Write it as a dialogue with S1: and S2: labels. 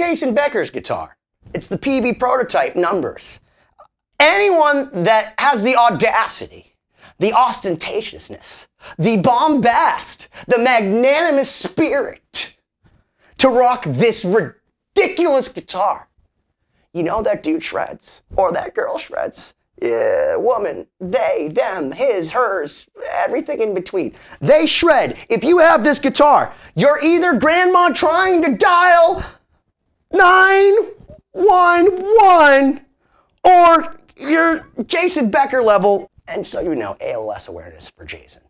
S1: Jason Becker's guitar. It's the Peavey prototype numbers. Anyone that has the audacity, the ostentatiousness, the bombast, the magnanimous spirit to rock this ridiculous guitar, you know that dude shreds, or that girl shreds. Yeah, woman, they, them, his, hers, everything in between. They shred. If you have this guitar, you're either grandma trying to dial 911 or you're Jason Becker level. And so you know, ALS awareness for Jason.